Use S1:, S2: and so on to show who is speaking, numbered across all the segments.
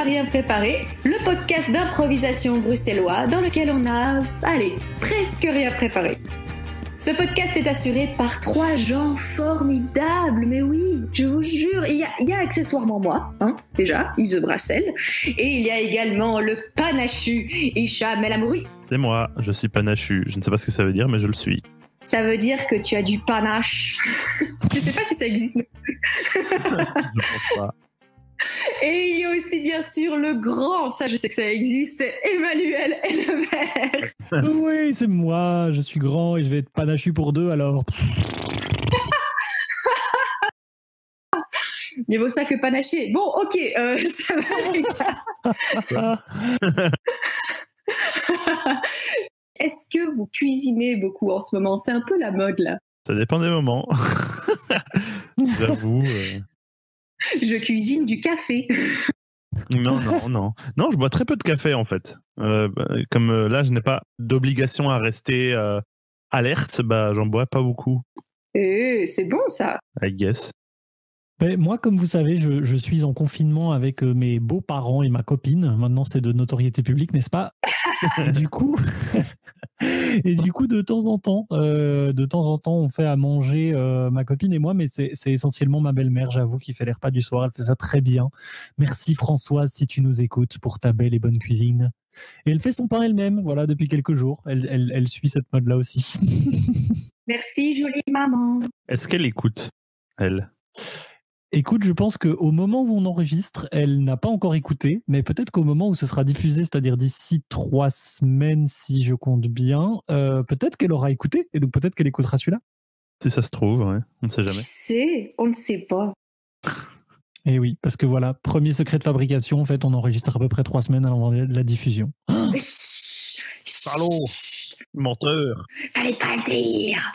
S1: n'a rien préparé, le podcast d'improvisation bruxellois dans lequel on a, allez, presque rien préparé. Ce podcast est assuré par trois gens formidables, mais oui, je vous jure, il y a, accessoirement moi, hein, déjà, Ise Brassel, et il y a également le panachu, Isha Melamouri.
S2: C'est moi, je suis panachu, je ne sais pas ce que ça veut dire, mais je le suis.
S1: Ça veut dire que tu as du panache. je ne sais pas si ça existe.
S2: je pense pas.
S1: Et il y a aussi bien sûr le grand, ça je sais que ça existe, Emmanuel Elmer.
S3: oui, c'est moi, je suis grand et je vais être panachu pour deux alors.
S1: Mieux vaut ça que panaché. Bon, ok, euh, ça va Est-ce que vous cuisinez beaucoup en ce moment? C'est un peu la mode là.
S2: Ça dépend des moments. J'avoue. Euh,
S1: je cuisine du café.
S2: non, non, non. Non, je bois très peu de café en fait. Euh, bah, comme euh, là, je n'ai pas d'obligation à rester euh, alerte, bah, j'en bois pas beaucoup.
S1: Eh, c'est bon ça.
S2: I guess
S3: moi, comme vous savez, je, suis en confinement avec euh, mes beaux-parents et ma copine. Maintenant, c'est de notoriété publique, n'est-ce pas? Et du coup, et du coup, de temps en temps, euh, de temps en temps, on fait à manger euh, ma copine et moi, mais c'est essentiellement ma belle-mère, j'avoue, qui fait les repas du soir. Elle fait ça très bien. Merci Françoise, si tu nous écoutes, pour ta belle et bonne cuisine. Et elle fait son pain elle-même, voilà, depuis quelques jours. Elle, elle, elle suit cette mode-là aussi.
S1: Merci, jolie maman.
S2: Est-ce qu'elle écoute, elle?
S3: Écoute, je pense qu'au moment où on enregistre, elle n'a pas encore écouté, mais peut-être qu'au moment où ce sera diffusé, c'est-à-dire d'ici trois semaines, si je compte bien, euh, peut-être qu'elle aura écouté, et donc peut-être qu'elle écoutera celui-là.
S2: Si ça se trouve, ouais. on ne sait jamais.
S1: C'est, on ne sait pas.
S3: Et eh oui, parce que voilà, premier secret de fabrication, en fait, on enregistre à peu près trois semaines avant la diffusion.
S2: Salaud Menteur
S1: Fallait pas le dire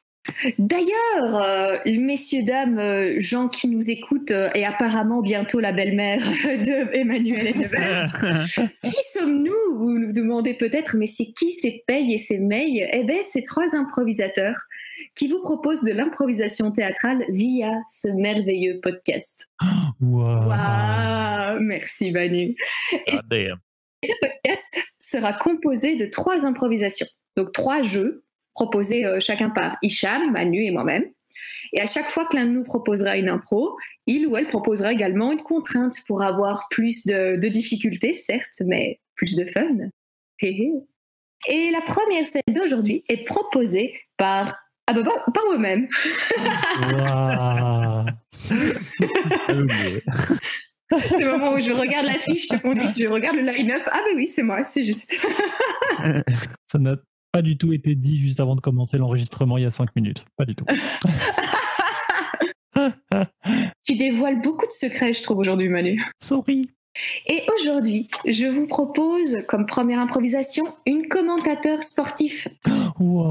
S1: D'ailleurs, euh, messieurs, dames, euh, gens qui nous écoutent, euh, et apparemment bientôt la belle-mère de Emmanuel qui sommes-nous? Vous nous demandez peut-être, mais c'est qui ces Paye et ces May Eh bien, c'est trois improvisateurs qui vous proposent de l'improvisation théâtrale via ce merveilleux podcast.
S3: Wow.
S1: Merci Manu. Et ce podcast sera composé de trois improvisations, donc trois jeux proposés euh, chacun par Hicham, Manu et moi-même. Et à chaque fois que l'un de nous proposera une impro, il ou elle proposera également une contrainte pour avoir plus de, difficultés, certes, mais plus de fun. Et la première scène d'aujourd'hui est proposée par ah bah, par moi-même. c'est le moment où je regarde la fiche de conduite, je regarde le line-up. Ah bah oui, c'est moi, c'est juste.
S3: Ça n'a pas du tout été dit juste avant de commencer l'enregistrement il y a cinq minutes. Pas du tout.
S1: tu dévoiles beaucoup de secrets, je trouve, aujourd'hui, Manu.
S3: Sorry.
S1: Et aujourd'hui, je vous propose, comme première improvisation, une commentateur sportif.
S3: Waouh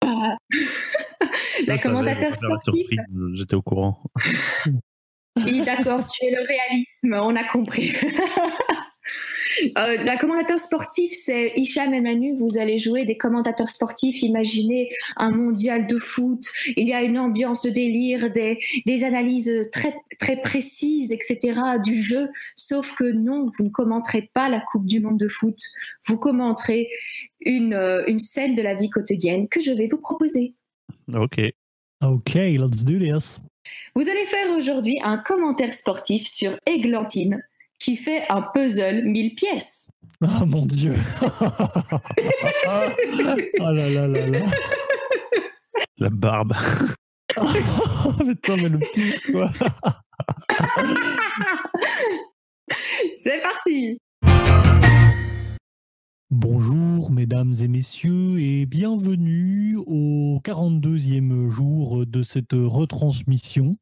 S1: La commentateur sportif.
S2: J'étais au courant.
S1: Oui, d'accord, tu es le réalisme, on a compris. Euh, la commentateur sportif, c'est Hicham et Manu. Vous allez jouer des commentateurs sportifs. Imaginez un mondial de foot. Il y a une ambiance de délire, des, des analyses très, très précises, etc. du jeu. Sauf que non, vous ne commenterez pas la Coupe du Monde de foot. Vous commenterez une, euh, une scène de la vie quotidienne que je vais vous proposer.
S2: Ok.
S3: Ok, let's do this.
S1: Vous allez faire aujourd'hui un commentaire sportif sur Églantine, qui fait un puzzle 1000 pièces.
S3: Oh mon Dieu. Oh là là là là.
S2: La barbe.
S3: Oh, Putain, mais le pire, quoi.
S1: C'est parti.
S3: Bonjour mesdames et messieurs et bienvenue au 42e jour de cette retransmission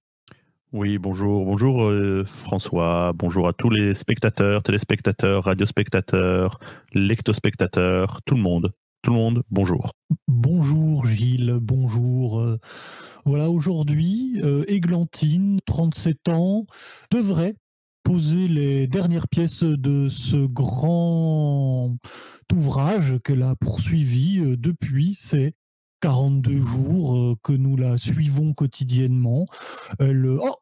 S2: oui, bonjour, bonjour euh, François, bonjour à tous les spectateurs, téléspectateurs, radiospectateurs, lectospectateurs, tout le monde, tout le monde, bonjour.
S3: Bonjour Gilles, bonjour. Euh, voilà, aujourd'hui, euh, Églantine, 37 ans, devrait poser les dernières pièces de ce grand ouvrage qu'elle a poursuivi depuis ses 42 jours euh, que nous la suivons quotidiennement. Elle, oh,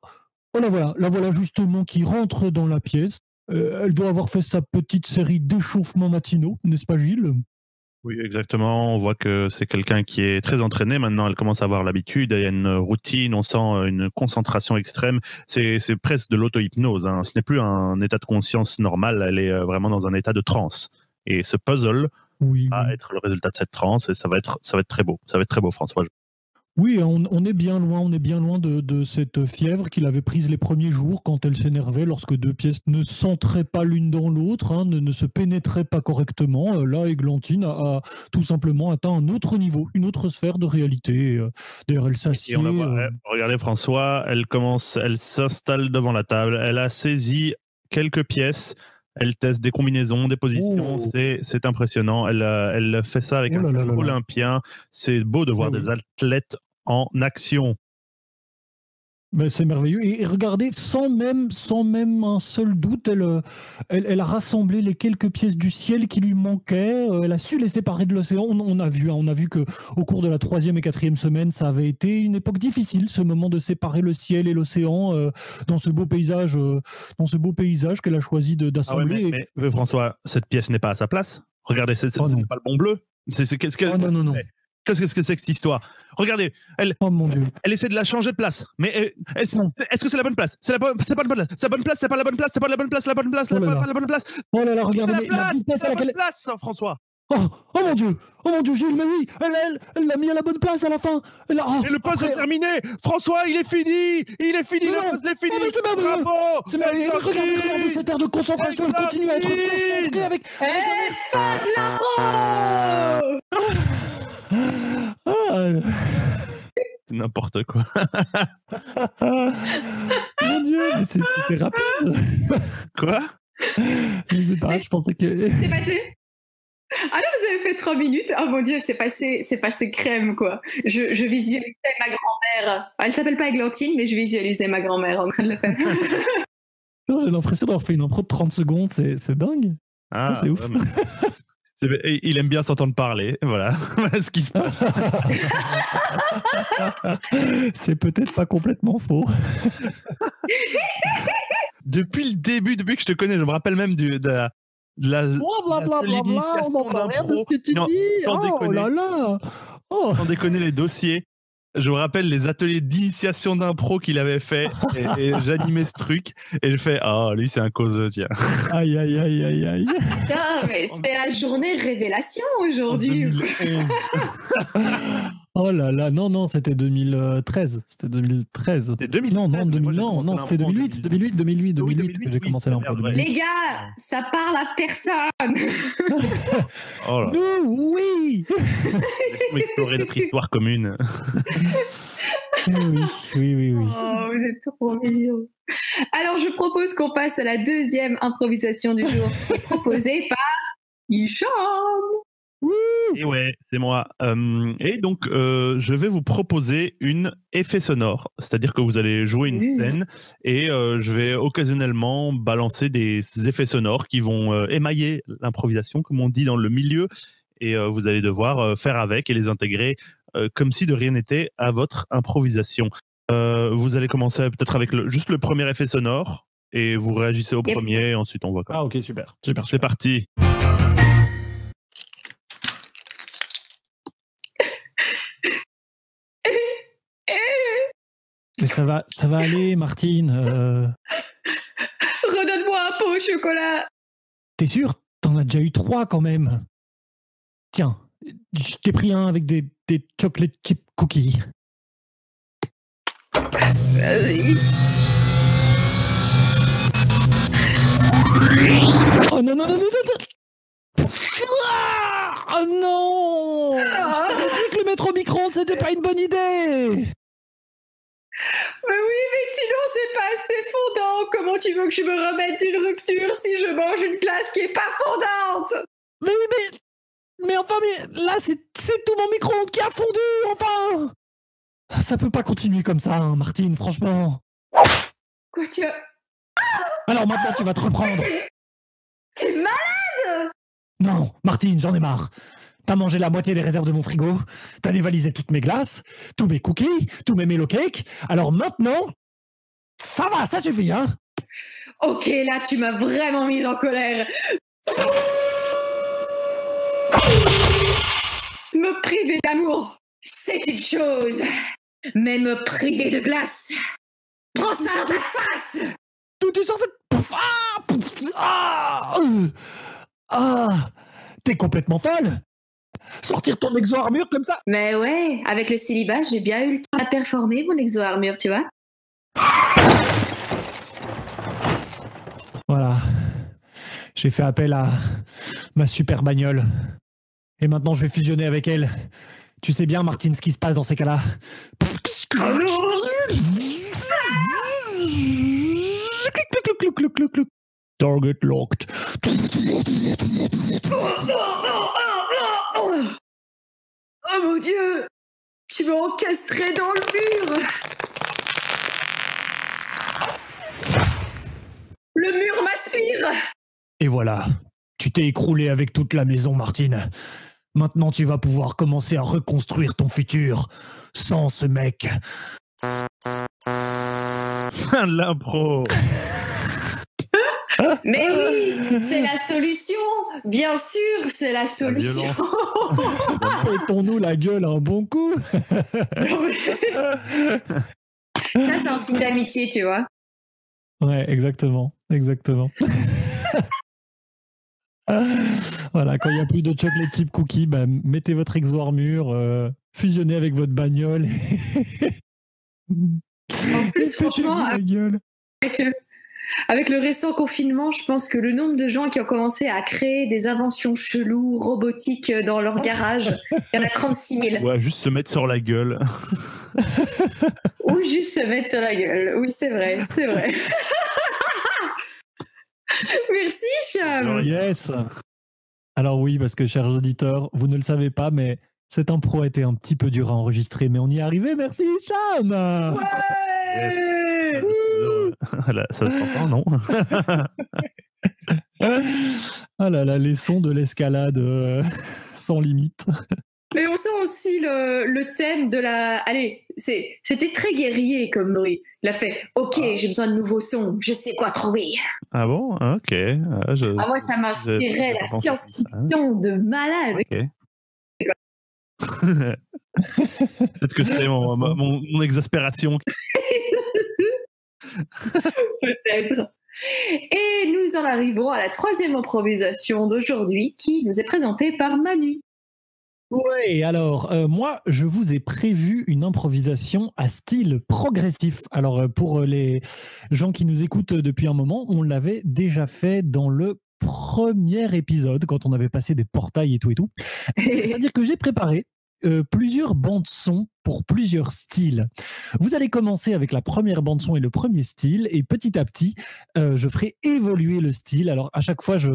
S3: Oh la voilà, la voilà justement qui rentre dans la pièce. Euh, elle doit avoir fait sa petite série d'échauffements matinaux, n'est-ce pas Gilles?
S2: Oui, exactement. On voit que c'est quelqu'un qui est très entraîné. Maintenant, elle commence à avoir l'habitude. Il y a une routine. On sent une concentration extrême. C'est presque de l'auto-hypnose. Hein. Ce n'est plus un état de conscience normal. Elle est euh, vraiment dans un état de transe. Et ce puzzle
S3: Oui.
S2: va être le résultat de cette transe. Et ça va être, ça va être très beau. Ça va être très beau, François.
S3: Oui, on, on est bien loin, on est bien loin de, de cette fièvre qu'il avait prise les premiers jours quand elle s'énervait lorsque deux pièces ne s'entraient pas l'une dans l'autre, hein, ne, ne se pénétraient pas correctement. Euh, là, Églantine a, a tout simplement atteint un autre niveau, une autre sphère de réalité. Euh, D'ailleurs, elle s'assied. euh,
S2: eh, regardez François, elle commence, elle s'installe devant la table, elle a saisi quelques pièces, elle teste des combinaisons, des positions, c'est, impressionnant. Elle, elle fait ça avec
S3: Oh
S2: un
S3: là là
S2: cœur
S3: là là.
S2: olympien. C'est beau de voir
S3: Ah oui.
S2: des athlètes en action.
S3: Mais c'est merveilleux. Et, et regardez, sans même, sans même un seul doute, elle, euh, elle, elle a rassemblé les quelques pièces du ciel qui lui manquaient. euh, Elle a su les séparer de l'océan. On, on a vu, hein, on a vu que au cours de la troisième et quatrième semaine, ça avait été une époque difficile, ce moment de séparer le ciel et l'océan euh, dans ce beau paysage, euh, dans ce beau paysage qu'elle a choisi de-
S2: Ah ouais,
S3: d'assembler.
S2: mais, François, cette pièce n'est pas à sa place. Regardez, c'est,
S3: Oh
S2: ce pas le bon bleu. C'est, c'est- qu'est-ce que,
S3: Oh non, non, non.
S2: Qu'est-ce que c'est que cette histoire? Regardez, elle,
S3: Oh mon Dieu.
S2: elle essaie de la changer de place. Mais elle- elle-
S3: Non.
S2: est-ce que c'est la bonne place? C'est la bonne, c'est pas la bonne place. C'est la bonne place. C'est pas la bonne place. C'est pas la bonne place. La bonne place. La
S3: Oh là
S2: bonne,
S3: là.
S2: pas la bonne place.
S3: Oh là là, regardez
S2: la
S3: la
S2: place. la
S3: laquelle.
S2: bonne place, François.
S3: Oh, oh mon Dieu. Oh mon Dieu, Gilles, mais oui, elle elle- elle l'a mis à la bonne place à la fin. Elle a- oh,
S2: Et le
S3: après-
S2: est terminé Françoois, il est fini Il est fini, le puzzle est fini
S3: Oh, mais c'est.
S2: Bravo
S3: C'est.
S2: Elle
S3: Regardez, cette air de concentration. Elle
S2: Elle
S3: continue à être concentrée avec.
S1: Eh, fin de
S3: Ah,
S2: C'est N'importe quoi.
S3: mon Dieu, mais c'est- c'était rapide.
S2: Quoi?
S3: Je sais pas, je pensais que.
S1: C'est passé Ah non, vous avez fait trois minutes. Oh mon dieu, c'est passé, c'est passé crème quoi. Je, je visualisais ma grand-mère. Elle s'appelle pas Églantine, mais je visualisais ma grand-mère en train de le faire.
S3: J'ai l'impression d'avoir fait une impro de 30 secondes, c'est c'est dingue.
S2: Ah,
S3: c'est ouf.
S2: ouais, mais- C'est- Il aime bien s'entendre parler, voilà. Voilà ce qui se passe.
S3: c'est peut-être pas complètement faux.
S2: Depuis le début, depuis que je te connais, je me rappelle même du, de la, de la-
S3: on n'entend rien de ce que tu
S2: Non,
S3: dis. Oh
S2: déconner.
S3: là là. Oh.
S2: sans déconner les dossiers. Je me rappelle les ateliers d'initiation d'impro qu'il avait fait et, et j'animais ce truc et je fais ah lui c'est un causeux tiens.
S3: Aïe, aïe, aïe, aïe, aïe.
S1: Putain, mais c'est la journée révélation aujourd'hui.
S2: 2011.
S3: Oh là là, non, non, c'était 2013. C'était 2013.
S2: C'était 2013,
S3: Non, non,
S2: mais moi,
S3: 2000,
S2: j'ai
S3: non, non, c'était
S2: l'impro en
S3: 2008, 2008, 2008, 2008 que j'ai commencé l'impro. 2008.
S1: Les gars, ça parle à personne.
S2: Oh là,
S3: Nous, oui
S2: laisse-nous explorer notre histoire commune.
S3: Oui, oui, oui, oui.
S1: Oh, vous êtes trop mignons. Alors, je propose qu'on passe à la deuxième improvisation du jour qui est proposée par Hicham.
S2: Et ouais, c'est moi. Euh, et donc, euh, je vais vous proposer une effet sonore, c'est-à-dire que vous allez jouer une
S1: Mmh.
S2: scène et euh, je vais occasionnellement balancer des effets sonores qui vont euh, émailler l'improvisation, comme on dit dans le milieu, et euh, vous allez devoir euh, faire avec et les intégrer euh, comme si de rien n'était à votre improvisation. Euh, vous allez commencer peut-être avec le, juste le premier effet sonore et vous réagissez au
S1: Yep.
S2: premier, et ensuite on voit quoi.
S3: Ah, ok, super. Super,
S2: C'est
S3: super.
S2: parti.
S3: Ça va, ça va aller, Martine. euh,
S1: Redonne-moi un pot au chocolat.
S3: T'es sûr? T'en as déjà eu trois quand même. Tiens, je t'ai pris un avec des, des chocolate chip cookies.
S1: Vas-y.
S3: Oh non, non, non, non, non, non Oh non
S1: Ah.
S3: J'ai dit que le mettre au micro-ondes, c'était pas une bonne idée
S1: Mais oui, mais sinon c'est pas assez fondant. Comment tu veux que je me remette d'une rupture si je mange une glace qui est pas fondante?
S3: Mais oui, mais... Mais enfin, mais là, c'est tout mon micro-ondes qui a fondu, enfin Ça peut pas continuer comme ça, hein, Martine, franchement.
S1: Quoi, tu as...
S3: Alors maintenant, tu vas te reprendre.
S1: T'es malade?
S3: Non, Martine, j'en ai marre. T'as mangé la moitié des réserves de mon frigo, t'as dévalisé toutes mes glaces, tous mes cookies, tous mes mellow cakes. Alors maintenant, Ça va, ça suffit, hein
S1: Ok, là, tu m'as vraiment mise en colère. Me priver d'amour, c'est une chose. Mais me priver de glace, prends ça dans ta face
S3: Tout tu sors de... Ah, pouf, ah, euh, ah, T'es complètement folle Sortir ton exo-armure comme ça
S1: Mais ouais, avec le célibat, j'ai bien eu le temps à performer mon exo-armure, tu vois.
S3: Voilà. J'ai fait appel à ma super bagnole. Et maintenant, je vais fusionner avec elle. Tu sais bien, Martine, ce qui se passe dans ces cas-là. Target locked.
S1: Oh mon dieu Tu m'as encastré dans le mur Le mur m'aspire
S3: Et voilà. Tu t'es écroulé avec toute la maison, Martine. Maintenant, tu vas pouvoir commencer à reconstruire ton futur sans ce mec.
S2: L'impro.
S1: Mais oui, c'est la solution Bien sûr, c'est la solution
S3: Pétons-nous la gueule un bon coup
S1: Ça, c'est un signe d'amitié, tu vois.
S3: Ouais, exactement. Exactement. voilà, quand il n'y a plus de chocolate chip cookie, bah, mettez votre exo-armure, euh, fusionnez avec votre bagnole.
S1: en plus, franchement, avec, avec, le récent confinement, je pense que le nombre de gens qui ont commencé à créer des inventions cheloues, robotiques dans leur garage, il y en a 36 000.
S2: Ouais, juste se mettre sur la gueule.
S1: Ou juste se mettre sur la gueule. Oui, c'est vrai, c'est vrai. Merci, Cham.
S3: Alors, yes. Alors oui, parce que chers auditeurs, vous ne le savez pas, mais cette impro a été un petit peu dur à enregistrer, mais on y est arrivé. Merci, Cham.
S1: Ouais.
S2: Voilà, ça s'entend, non?
S3: Ah là là, les sons de l'escalade euh, sans limite.
S1: Mais on sent aussi le, le thème de la. Allez, c'était très guerrier comme bruit. Il a fait Ok,
S3: Ah.
S1: j'ai besoin de nouveaux sons, je sais quoi trouver.
S2: Ah bon? Ah, Ok. Ah, je-
S1: Ah, moi, ça m'inspirait la science-fiction de malade.
S2: Ok. Peut-être que c'était mon, mon- mon exaspération.
S1: Peut-être. Et nous en arrivons à la troisième improvisation d'aujourd'hui qui nous est présentée par Manu.
S3: Ouais, alors euh, moi, je vous ai prévu une improvisation à style progressif. Alors euh, pour euh, les gens qui nous écoutent depuis un moment, on l'avait déjà fait dans le premier épisode quand on avait passé des portails et tout et tout. C'est-à-dire que j'ai préparé euh, plusieurs bandes son pour plusieurs styles. Vous allez commencer avec la première bande son et le premier style, et petit à petit, euh, je ferai évoluer le style. Alors à chaque fois, je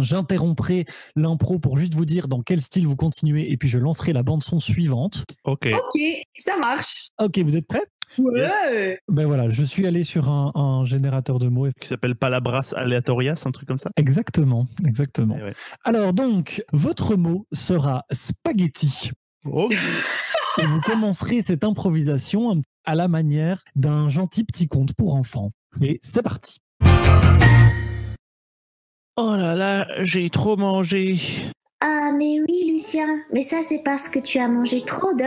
S3: j'interromprai l'impro pour juste vous dire dans quel style vous continuez, et puis je lancerai la bande son suivante.
S2: Ok.
S1: ok, ça marche.
S3: Ok, vous êtes prêts?
S1: Ouais.
S3: Ben voilà, je suis allé sur un, un générateur de mots.
S2: Qui s'appelle Palabras Aleatorias, un truc comme ça?
S3: Exactement, exactement.
S2: Eh ouais.
S3: Alors donc, votre mot sera spaghetti. Et vous commencerez cette improvisation à la manière d'un gentil petit conte pour enfants. Et c'est parti.
S2: Oh là là, j'ai trop mangé.
S4: Ah, mais oui, Lucien, mais ça, c'est parce que tu as mangé trop de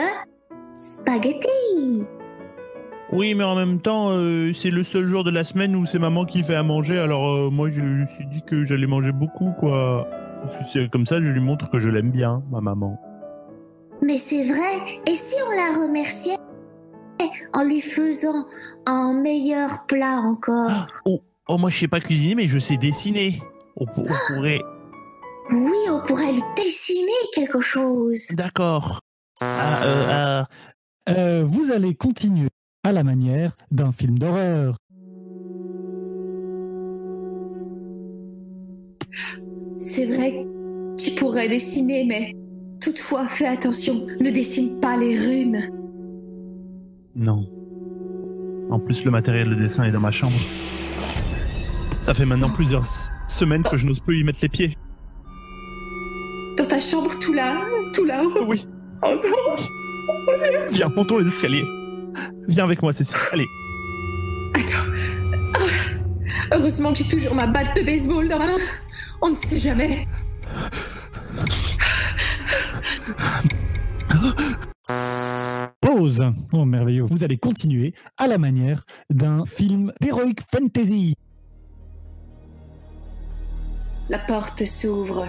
S4: spaghetti.
S2: Oui, mais en même temps, euh, c'est le seul jour de la semaine où c'est maman qui fait à manger. Alors euh, moi, je me suis dit que j'allais manger beaucoup, quoi. Comme ça, je lui montre que je l'aime bien, ma maman.
S4: Mais c'est vrai, et si on la remerciait en lui faisant un meilleur plat encore?
S2: Oh, oh, moi, je sais pas cuisiner, mais je sais dessiner. On, pour- on pourrait.
S4: Oui, on pourrait lui dessiner quelque chose.
S2: D'accord. Ah, euh, ah.
S3: Euh, vous allez continuer à la manière d'un film d'horreur.
S1: C'est vrai, tu pourrais dessiner, mais toutefois, fais attention, ne dessine pas les runes.
S2: Non. En plus, le matériel de dessin est dans ma chambre. Ça fait maintenant plusieurs semaines que je n'ose plus y mettre les pieds.
S1: Dans ta chambre, tout là, tout là-haut.
S2: Oui,
S1: Oh non.
S2: viens, montons les escaliers. Viens avec moi, Cécile. Allez.
S1: Attends, Heureusement que j'ai toujours ma batte de baseball dans ma main. On ne sait jamais.
S3: Pause. Oh, merveilleux. Vous allez continuer à la manière d'un film d'heroic fantasy.
S1: La porte s'ouvre.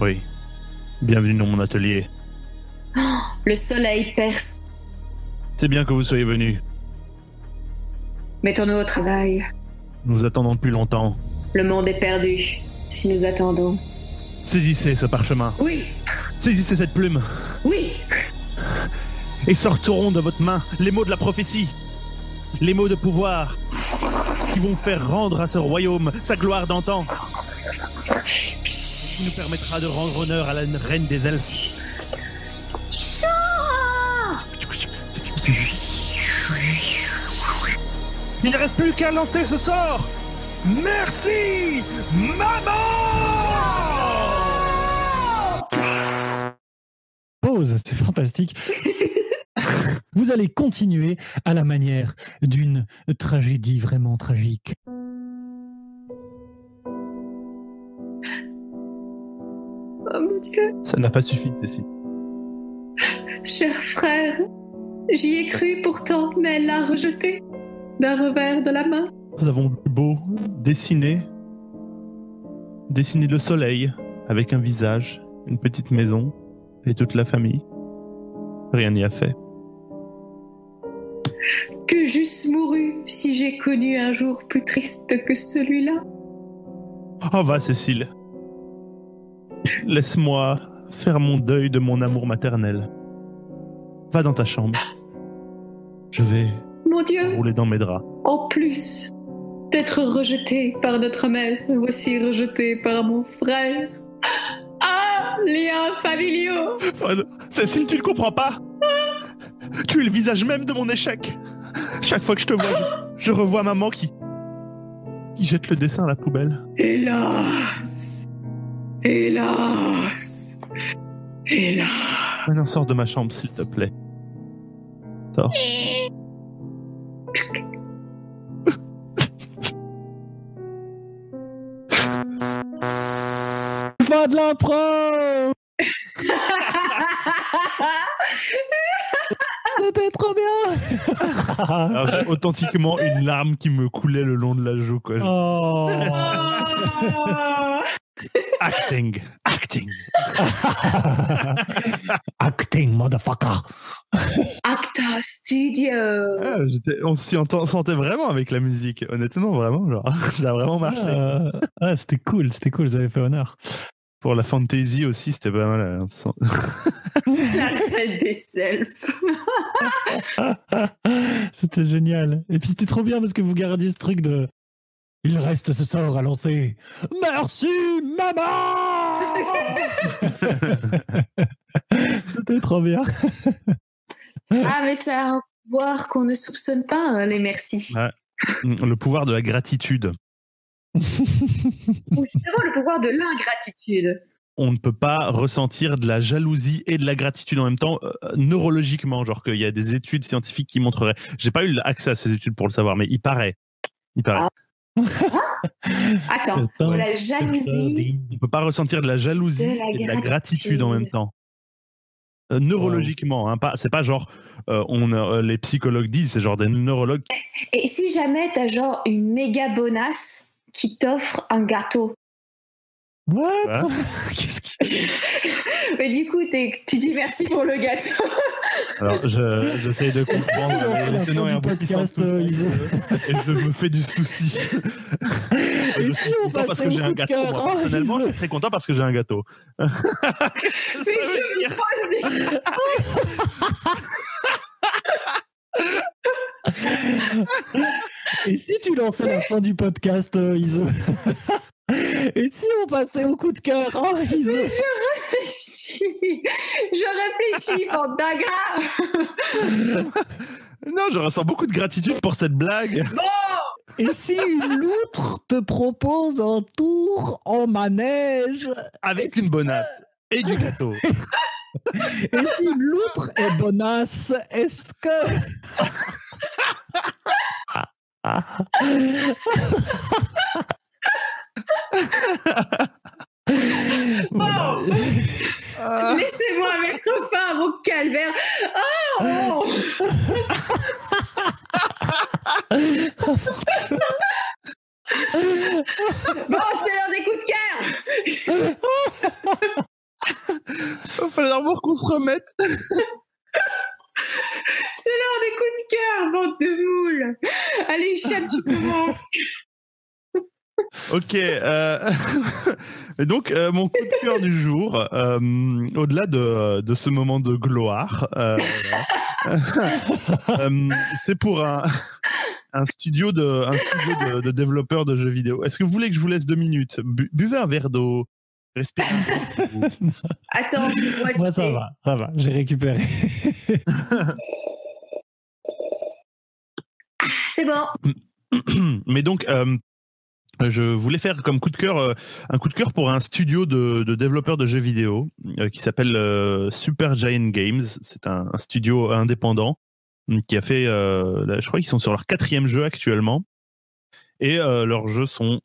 S2: Oui. Bienvenue dans mon atelier.
S1: Le soleil perce.
S2: C'est bien que vous soyez venu.
S1: Mettons-nous au travail.
S2: Nous attendons depuis longtemps.
S1: Le monde est perdu si nous attendons.
S2: Saisissez ce parchemin.
S1: Oui,
S2: Saisissez cette plume.
S1: oui.
S2: Et sortiront de votre main les mots de la prophétie. Les mots de pouvoir. Qui vont faire rendre à ce royaume sa gloire d'antan. Qui nous permettra de rendre honneur à la reine des elfes. Il ne reste plus qu'à lancer ce sort Merci Maman
S3: Pause, c'est fantastique. Vous allez continuer à la manière d'une tragédie vraiment tragique.
S1: Oh mon Dieu.
S2: Ça n'a pas suffi, Tessie.
S1: Cher frère, j'y ai cru pourtant, mais elle l'a rejeté d'un revers de la main.
S2: Nous avons beau dessiner, dessiner le soleil avec un visage, une petite maison et toute la famille. Rien n'y a fait.
S1: Que j'eusse mouru si j'ai connu un jour plus triste que celui-là.
S2: Oh va, Cécile. Laisse-moi faire mon deuil de mon amour maternel. Va dans ta chambre. Je vais
S1: Mon Dieu,
S2: rouler dans mes draps.
S1: en plus d'être rejeté par notre mère, aussi rejeté par mon frère. Liens familiaux
S2: Cécile, tu ne comprends pas? Tu es le visage même de mon échec. Chaque fois que je te vois, je, je revois maman qui qui jette le dessin à la poubelle.
S1: Hélas Hélas Hélas
S2: Maintenant, sors de ma chambre, s'il te plaît. Sors.
S3: Fin de l'impro C'était trop bien
S2: Alors, j'ai authentiquement une larme qui me coulait le long de la joue. Quoi.
S3: Oh.
S1: Ah.
S2: Acting, acting.
S3: Acting, motherfucker
S1: Acta Studio
S2: Ah, on s'y sentait vraiment avec la musique. Honnêtement, vraiment, genre, ça a vraiment marché.
S3: Euh, ouais, C'était cool, c'était cool, vous avez fait honneur.
S2: Pour la fantasy aussi, c'était pas mal. hein.
S1: La reine des selfs
S3: C'était génial. Et puis c'était trop bien parce que vous gardiez ce truc de. Il reste ce sort à lancer. Merci, maman C'était trop bien.
S1: Ah, mais ça a un pouvoir qu'on ne soupçonne pas, hein, les merci.
S2: Ouais. Le pouvoir de la gratitude.
S1: Ou justement le pouvoir de l'ingratitude.
S2: On ne peut pas ressentir de la jalousie et de la gratitude en même temps, euh, neurologiquement. Genre qu'il y a des études scientifiques qui montreraient. J'ai pas eu accès à ces études pour le savoir, mais il paraît. Il paraît.
S1: Attends, la jalousie.
S2: On peut pas ressentir de la jalousie
S1: De la
S2: et de la
S1: gratitude.
S2: gratitude en même temps. Euh, neurologiquement, hein, pas, c'est pas genre euh, on, euh, les psychologues disent, c'est genre des neurologues.
S1: Et si jamais t'as genre une méga bonasse qui t'offre un gâteau
S3: What? Qu'est-ce qui.
S1: Mais du coup, t'es- tu dis merci pour le gâteau.
S2: Alors je- j'essaye de comprendre les tenants et aboutissants de
S3: euh,
S2: et je me fais du souci.
S3: Et
S2: je suis
S3: on
S2: content parce que j'ai un gâteau.
S3: cœur,
S2: Moi,
S3: hein,
S2: personnellement, je suis très content parce que j'ai un gâteau.
S1: Mais je me pose des-
S3: Et si tu lançais la fin du podcast, euh, Iso Et si on passait au coup de cœur, hein, Iso
S1: Mais je réfléchis. Je réfléchis, bande d'ingrats.
S2: Non, je ressens beaucoup de gratitude pour cette blague.
S3: Et si une loutre te propose un tour en manège
S2: Avec une bonasse et du gâteau.
S3: Et si l'outre est bonasse, est-ce que. Ah.
S1: Laissez-moi mettre fin à calvaire. Oh. Bon, c'est l'heure des coups de cœur.
S2: Il va falloir qu'on se remette.
S1: C'est l'heure des coups de cœur, bande de moules Allez, Cham, tu commences
S2: Ok. euh, et donc, euh, mon coup de cœur du jour, euh, au-delà de, de ce moment de gloire, euh, euh, c'est pour un, un studio, de, un studio de, de développeurs de jeux vidéo. Est-ce que vous voulez que je vous laisse deux minutes? Bu- Buvez un verre d'eau. Respirez. un peu.
S1: Attends, du
S3: Moi, ça va, ça va, j'ai récupéré.
S1: C'est bon.
S2: Mais donc, euh, je voulais faire comme coup de cœur euh, un coup de cœur pour un studio de, de développeurs de jeux vidéo euh, qui s'appelle euh, Super Giant Games. C'est un, un studio indépendant mm, qui a fait, euh, là, je crois qu'ils sont sur leur quatrième jeu actuellement, et euh, leurs jeux sont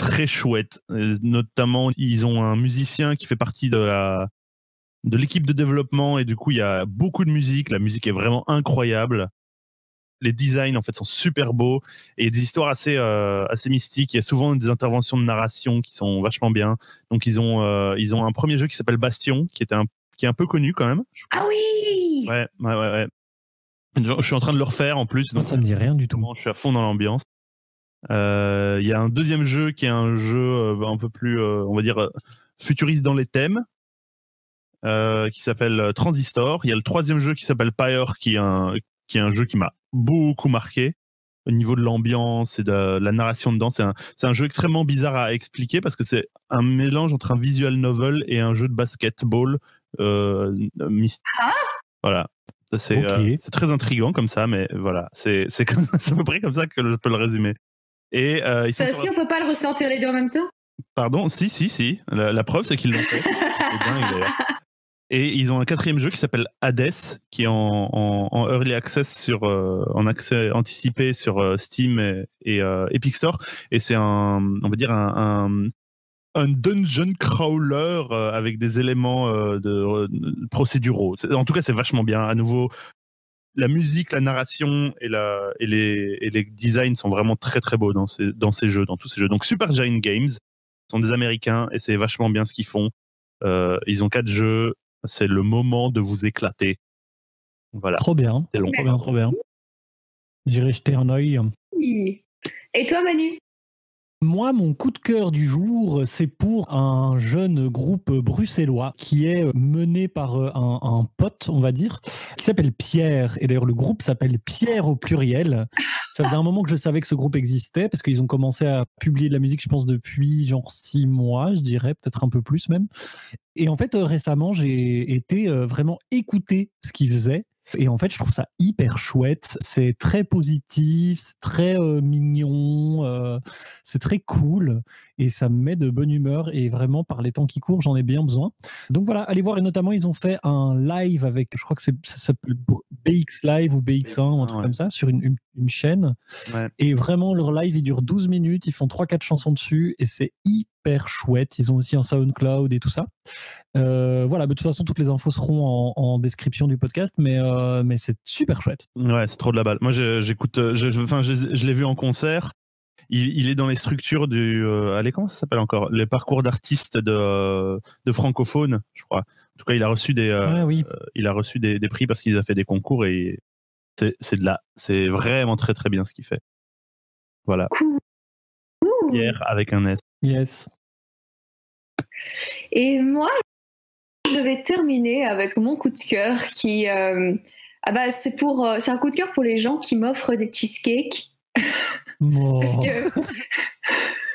S2: très chouettes. Euh, notamment, ils ont un musicien qui fait partie de la de l'équipe de développement et du coup il y a beaucoup de musique. La musique est vraiment incroyable. Les designs en fait sont super beaux et il y a des histoires assez euh, assez mystiques. Il y a souvent des interventions de narration qui sont vachement bien. Donc ils ont euh, ils ont un premier jeu qui s'appelle Bastion qui était un qui est un peu connu quand même.
S1: Ah oui
S2: Ouais ouais ouais. ouais. Je suis en train de le refaire en plus. Donc
S3: ça me dit rien du tout.
S2: Je suis à fond dans l'ambiance. Euh, Il y a un deuxième jeu qui est un jeu euh, un peu plus, euh, on va dire, futuriste dans les thèmes, euh, qui s'appelle Transistor. Il y a le troisième jeu qui s'appelle Pyre, qui est un, qui est un jeu qui m'a beaucoup marqué au niveau de l'ambiance et de la narration dedans. C'est un, c'est un jeu extrêmement bizarre à expliquer parce que c'est un mélange entre un visual novel et un jeu de basketball euh, mystique.
S1: Ah
S2: voilà. Ça, C'est
S3: Ok.
S2: euh, c'est très intriguant comme ça, mais voilà, c'est à peu près comme ça que je peux le résumer. Et euh,
S1: Ça aussi, on peut pas le ressentir les deux en même temps?
S2: Pardon, si, si, si. La, la preuve, c'est qu'ils l'ont fait. Dingue. Et ils ont un quatrième jeu qui s'appelle Hades, qui est en, en- en early access sur, euh, en accès anticipé sur euh, Steam et, et, euh, Epic Store. Et c'est un, on va dire un, un, un dungeon crawler euh, avec des éléments euh, de, procéduraux. En tout cas, c'est vachement bien. À nouveau, la musique, la narration et, la, et, les, et les designs sont vraiment très très beaux dans ces, dans ces jeux, dans tous ces jeux. Donc Super Giant Games sont des Américains et c'est vachement bien ce qu'ils font. Euh, ils ont quatre jeux. C'est le moment de vous éclater. Voilà.
S3: Trop bien,
S2: C'est long.
S3: trop bien, trop bien. J'irai jeter un œil.
S1: Oui. Et toi, Manu?
S3: Moi, mon coup de cœur du jour, c'est pour un jeune groupe bruxellois qui est mené par euh, un, pote, on va dire, qui s'appelle Pierre. Et d'ailleurs, le groupe s'appelle Pierre au pluriel. Ça faisait un moment que je savais que ce groupe existait parce qu'ils ont commencé à publier de la musique, je pense, depuis genre six mois, je dirais, peut-être un peu plus même. Et en fait, euh, récemment, j'ai été euh, vraiment écouter ce qu'ils faisaient. Et en fait, je trouve ça hyper chouette. C'est très positif, c'est très euh, mignon, euh, c'est très cool et ça me met de bonne humeur. Et vraiment, par les temps qui courent, j'en ai bien besoin. Donc voilà, allez voir. Et notamment, ils ont fait un live avec, je crois que c'est, ça s'appelle BX Live ou BX1 ou un truc
S2: Ouais.
S3: comme ça, sur une, une- une chaîne.
S2: Ouais.
S3: Et vraiment, leur live, il dure 12 minutes. Ils font 3-4 chansons dessus et c'est hyper chouette. Ils ont aussi un SoundCloud et tout ça. Euh, voilà, mais de toute façon, toutes les infos seront en, en description du podcast, mais, euh, mais c'est super chouette.
S2: Ouais, c'est trop de la balle. Moi, j'écoute. euh, Je, je- enfin, je, je l'ai vu en concert. Il, il est dans les structures du. euh, allez, comment ça s'appelle encore? Les parcours d'artistes de, de francophones, je crois. En tout cas, il a reçu des.
S3: oui,
S2: il a reçu des, des prix parce qu'il a fait des concours et c'est de là. C'est vraiment très très bien ce qu'il fait. Voilà.
S1: Ouh.
S2: Pierre avec un S.
S3: yes.
S1: Et moi, je vais terminer avec mon coup de cœur qui. euh, ah bah, c'est pour, euh, c'est un coup de cœur pour les gens qui m'offrent des cheesecakes.
S3: Oh.
S1: Parce que.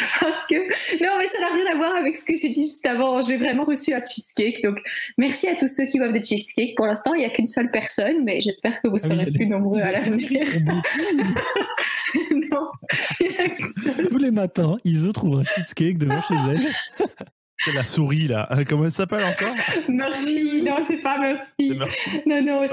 S1: Parce que. Non, mais ça n'a rien à voir avec ce que j'ai dit juste avant. J'ai vraiment reçu un cheesecake. Donc, merci à tous ceux qui m'offrent des cheesecakes. Pour l'instant, il n'y a qu'une seule personne, mais j'espère que vous
S3: Ah oui,
S1: serez plus nombreux à l'avenir.
S3: Tous
S1: non, il n'y a qu'une seule.
S3: les matins, Iso trouve un cheesecake devant chez elle.
S2: C'est la souris, là. Comment elle s'appelle encore?
S1: Murphy, non, c'est pas Murphy. Non, non,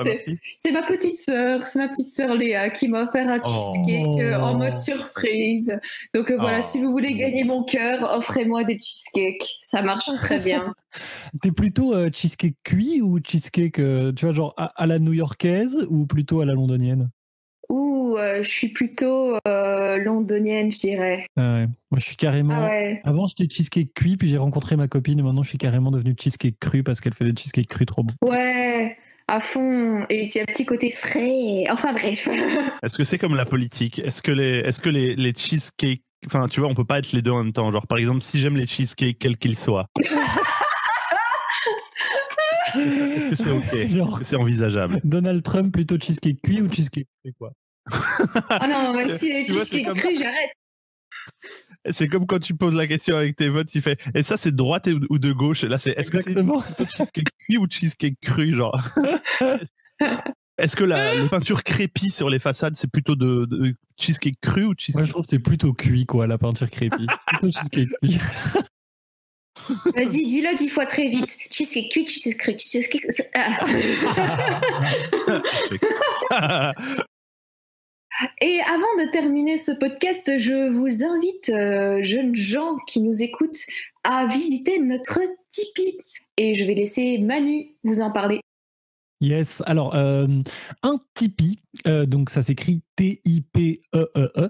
S1: c'est ma petite sœur, c'est ma petite sœur Léa qui m'a offert un
S2: Oh.
S1: cheesecake euh, en mode surprise. Donc euh, voilà,
S2: Oh.
S1: si vous voulez gagner mon cœur, offrez-moi des cheesecakes. Ça marche très bien.
S3: T'es plutôt euh, cheesecake cuit ou cheesecake, euh, tu vois, genre à, à la new-yorkaise ou plutôt à la londonienne?
S1: Euh, je suis plutôt euh, londonienne, je dirais.
S3: Ah ouais. Moi, je suis carrément.
S1: Ah ouais.
S3: Avant, j'étais cheesecake cuit, puis j'ai rencontré ma copine, et maintenant, je suis carrément devenu cheesecake cru parce qu'elle fait des cheesecake crus trop bons.
S1: Ouais, à fond. Et il y a un petit côté frais. Enfin bref.
S2: Est-ce que c'est comme la politique? Est-ce que les, est-ce que les, les cheesecakes, enfin, tu vois, on peut pas être les deux en même temps. Genre, par exemple, si j'aime les cheesecakes, quels qu'ils soient. Est-ce que c'est ok? Est-ce
S3: Genre,
S2: que c'est envisageable?
S3: Donald Trump plutôt cheesecake cuit ou cheesecake cru, quoi?
S1: Ah non, mais si
S2: c'est
S1: cheesecakes
S2: comme-
S1: crus, j'arrête.
S2: C'est comme quand tu poses la question avec tes votes, il fait Et ça, c'est de droite et- ou de gauche Là, c'est est-ce que c'est cheesecake cuit ou cheesecake cru Genre? Est-ce que la, les peintures crépies sur les façades, c'est plutôt de, de cheesecake cru ou
S3: Moi,
S2: cheesecake
S3: je trouve que c'est plutôt cuit, quoi, la peinture crépie. plutôt cheesecake cuit.
S1: Vas-y, dis-le dix fois très vite. Cheesecake cuit, cheesecake cru, cheesecake... Ah. Et avant de terminer ce podcast, je vous invite, euh, jeunes gens qui nous écoutent, à visiter notre Tipeee. Et je vais laisser Manu vous en parler.
S3: Yes, alors euh, un Tipeee, euh, donc ça s'écrit T-I-P-E-E-E, E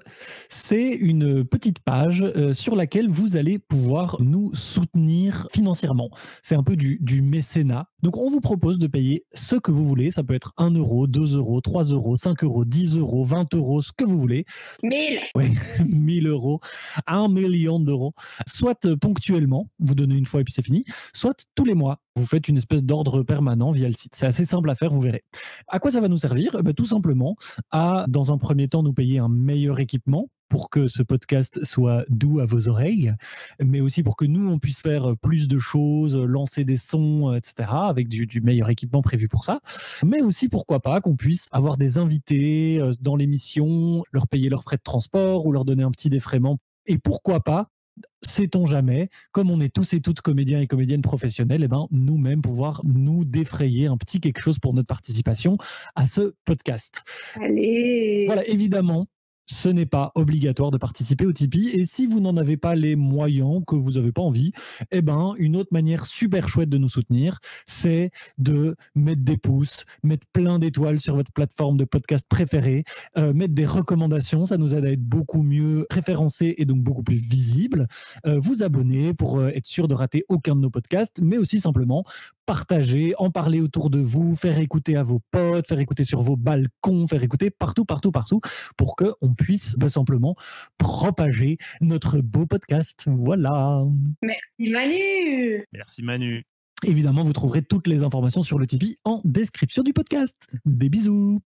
S3: c'est une petite page euh, sur laquelle vous allez pouvoir nous soutenir financièrement. C'est un peu du, du mécénat. Donc on vous propose de payer ce que vous voulez, ça peut être 1 euro, 2 euros, 3 euros, 5 euros, 10 euros, 20 euros, ce que vous voulez.
S1: 1000
S3: Oui, 1000 euros, 1 million d'euros, soit euh, ponctuellement, vous donnez une fois et puis c'est fini, soit tous les mois. Vous faites une espèce d'ordre permanent via le site. C'est assez simple à faire, vous verrez. À quoi ça va nous servir? Eh ben, Tout simplement à, dans un premier temps, nous payer un meilleur équipement pour que ce podcast soit doux à vos oreilles, mais aussi pour que nous, on puisse faire plus de choses, lancer des sons, etc., avec du, du meilleur équipement prévu pour ça. Mais aussi, pourquoi pas, qu'on puisse avoir des invités euh, dans l'émission, leur payer leurs frais de transport ou leur donner un petit défraiement. Et pourquoi pas, sait-on jamais, comme on est tous et toutes comédiens et comédiennes professionnels, eh ben, nous-mêmes pouvoir nous défrayer un petit quelque chose pour notre participation à ce podcast.
S1: Allez
S3: Voilà, évidemment, ce n'est pas obligatoire de participer au Tipeee. Et si vous n'en avez pas les moyens, que vous n'avez pas envie, eh ben, une autre manière super chouette de nous soutenir, c'est de mettre des pouces, mettre plein d'étoiles sur votre plateforme de podcast préférée, euh, mettre des recommandations. Ça nous aide à être beaucoup mieux référencés et donc beaucoup plus visibles. Euh, vous abonner pour euh, être sûr de rater aucun de nos podcasts, mais aussi simplement partager, en parler autour de vous, faire écouter à vos potes, faire écouter sur vos balcons, faire écouter partout, partout, partout, pour qu'on puisse bah, simplement propager notre beau podcast. Voilà.
S1: Merci Manu
S2: Merci Manu.
S3: Évidemment, vous trouverez toutes les informations sur le Tipeee en description du podcast. Des bisous.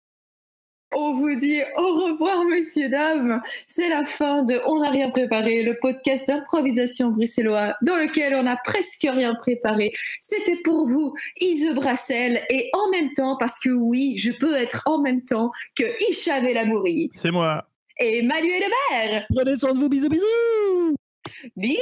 S1: On vous dit au revoir, messieurs, dames. C'est la fin de On n'a rien préparé, le podcast d'improvisation bruxellois dans lequel on n'a presque rien préparé. C'était pour vous, Ise Brassel, et en même temps, parce que oui, je peux être en même temps que Hicham El Amouri
S2: C'est moi.
S1: et Manu Lebert.
S3: Prenez soin de vous. Bisous, bisous.
S1: Bisous